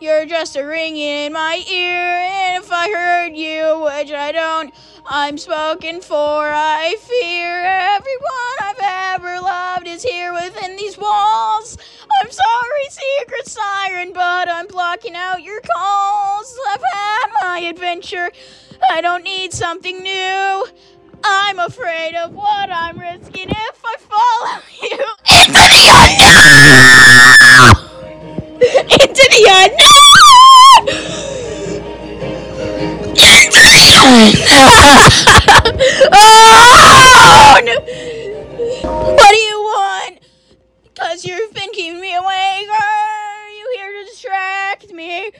You're just a ring in my ear. And if I heard you, which I don't, I'm spoken for. I fear everyone I've ever loved is here within these walls. I'm sorry, secret siren, but I'm blocking out your calls. I've had my adventure. I don't need something new. I'm afraid of what I'm risking if I follow you into Oh, unknown. What do you want? Cause you've been keeping me awake. Are you here to distract me?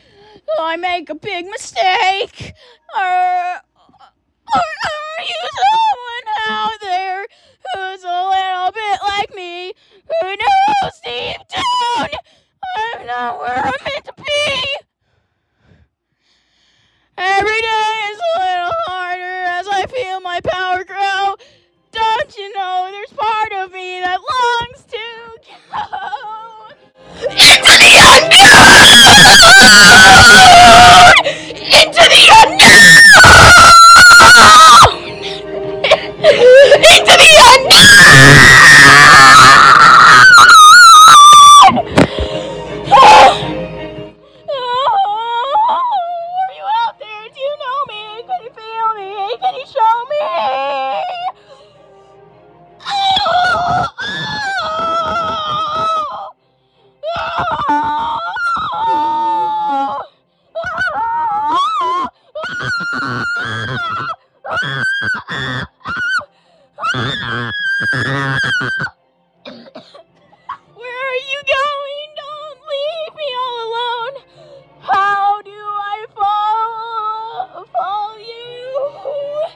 Will I make a big mistake? Or, or are you someone out there who's a little bit like me? Who knows deep down I'm not where I'm meant to be? Every day is a little harder as I feel my power grow. Don't you know there's part Where are you going? Don't leave me all alone. How do I follow, follow you?